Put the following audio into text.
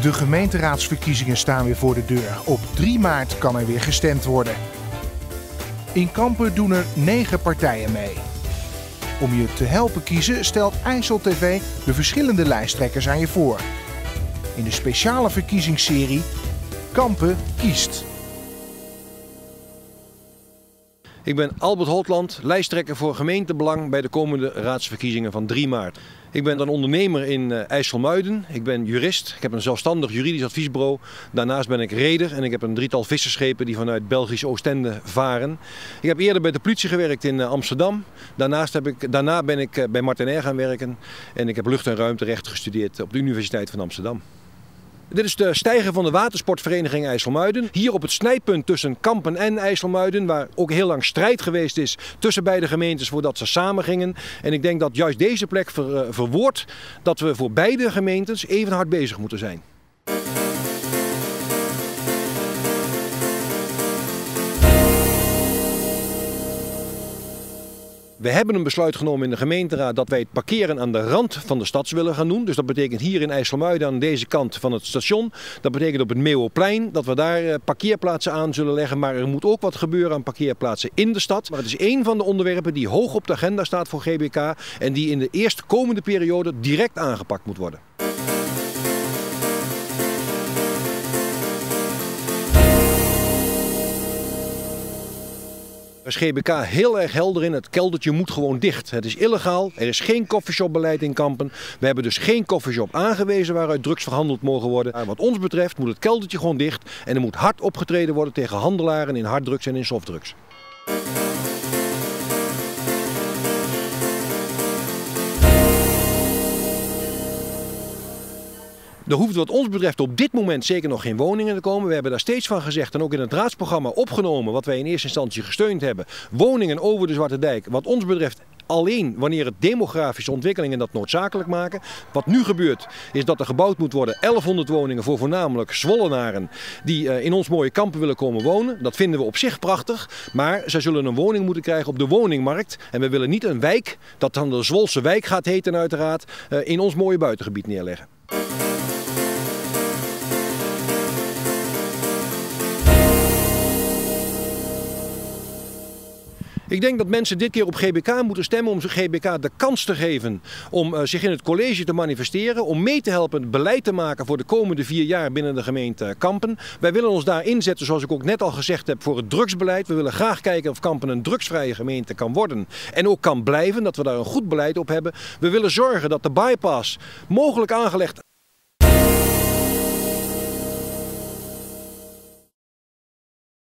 De gemeenteraadsverkiezingen staan weer voor de deur. Op 3 maart kan er weer gestemd worden. In Kampen doen er 9 partijen mee. Om je te helpen kiezen stelt IJssel TV de verschillende lijsttrekkers aan je voor. In de speciale verkiezingsserie Kampen kiest. Ik ben Albert Holtland, lijsttrekker voor gemeentebelang bij de komende raadsverkiezingen van 3 maart. Ik ben dan ondernemer in uh, IJsselmuiden. Ik ben jurist. Ik heb een zelfstandig juridisch adviesbureau. Daarnaast ben ik reder en ik heb een drietal visserschepen die vanuit Belgisch Oostende varen. Ik heb eerder bij de politie gewerkt in uh, Amsterdam. Daarnaast heb ik, daarna ben ik uh, bij Martinair gaan werken en ik heb lucht- en ruimterecht gestudeerd op de Universiteit van Amsterdam. Dit is de stijger van de watersportvereniging IJsselmuiden. Hier op het snijpunt tussen Kampen en IJsselmuiden, waar ook heel lang strijd geweest is tussen beide gemeentes voordat ze samen gingen. En ik denk dat juist deze plek ver, verwoordt dat we voor beide gemeentes even hard bezig moeten zijn. We hebben een besluit genomen in de gemeenteraad dat wij het parkeren aan de rand van de stad willen gaan doen. Dus dat betekent hier in IJsselmuiden aan deze kant van het station. Dat betekent op het Meeuwplein dat we daar parkeerplaatsen aan zullen leggen. Maar er moet ook wat gebeuren aan parkeerplaatsen in de stad. Maar het is één van de onderwerpen die hoog op de agenda staat voor GBK. En die in de eerste komende periode direct aangepakt moet worden. Is GBK heel erg helder in. Het keldertje moet gewoon dicht. Het is illegaal. Er is geen coffeeshopbeleid in Kampen. We hebben dus geen coffeeshop aangewezen waaruit drugs verhandeld mogen worden. Wat ons betreft moet het keldertje gewoon dicht. En er moet hard opgetreden worden tegen handelaren in harddrugs en in softdrugs. Er hoeft wat ons betreft op dit moment zeker nog geen woningen te komen. We hebben daar steeds van gezegd en ook in het raadsprogramma opgenomen, wat wij in eerste instantie gesteund hebben. Woningen over de Zwarte Dijk, wat ons betreft alleen wanneer het demografische ontwikkelingen dat noodzakelijk maken. Wat nu gebeurt is dat er gebouwd moet worden 1100 woningen voor voornamelijk Zwollenaren die in ons mooie kampen willen komen wonen. Dat vinden we op zich prachtig, maar zij zullen een woning moeten krijgen op de woningmarkt. En we willen niet een wijk, dat dan de Zwolse wijk gaat heten uiteraard, in ons mooie buitengebied neerleggen. Ik denk dat mensen dit keer op GBK moeten stemmen om GBK de kans te geven om uh, zich in het college te manifesteren, om mee te helpen het beleid te maken voor de komende vier jaar binnen de gemeente Kampen. Wij willen ons daar inzetten, zoals ik ook net al gezegd heb, voor het drugsbeleid. We willen graag kijken of Kampen een drugsvrije gemeente kan worden en ook kan blijven, dat we daar een goed beleid op hebben. We willen zorgen dat de bypass mogelijk aangelegd